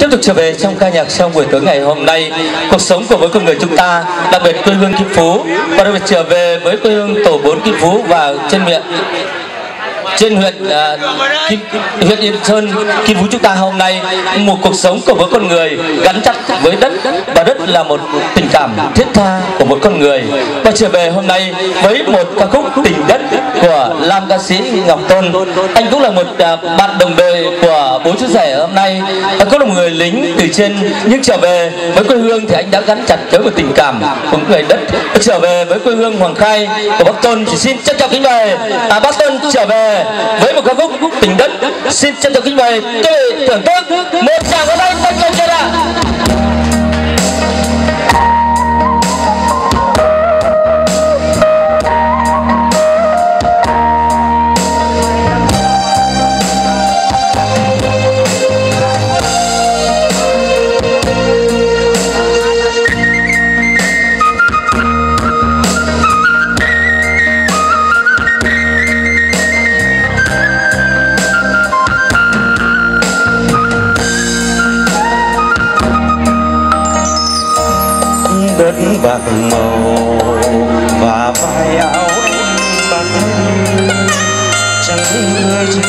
Tiếp tục trở về trong ca nhạc trong buổi tối ngày hôm nay, Cuộc sống của mỗi con người chúng ta, Đặc biệt quê hương Kim Phú. Và đặc biệt trở về với quê hương tổ 4 Kim Phú Và trên miệng trên huyện uh, Kim, huyện Yên Sơn Kim Phú chúng ta hôm nay một cuộc sống của một con người gắn chặt với đất. Và đất là một tình cảm thiết tha của một con người. Và trở về hôm nay với một ca khúc tình đất của Lam ca sĩ Ngọc Tôn. Anh cũng là một uh, bạn đồng đội của bố chú rể hôm nay. Anh cũng là một người lính từ trên nhưng trở về với quê hương thì anh đã gắn chặt với một tình cảm của người đất. Trở về với quê hương Hoàng Khai của Bắc Tôn chỉ xin trân trọng kính mời à, Bắc Tôn trở về với một ca khúc tình đất, xin chân thành kính mời tôi thưởng thức một tràng có tay tay cho ạ bạc màu và vai áo bạc. Chẳng người trên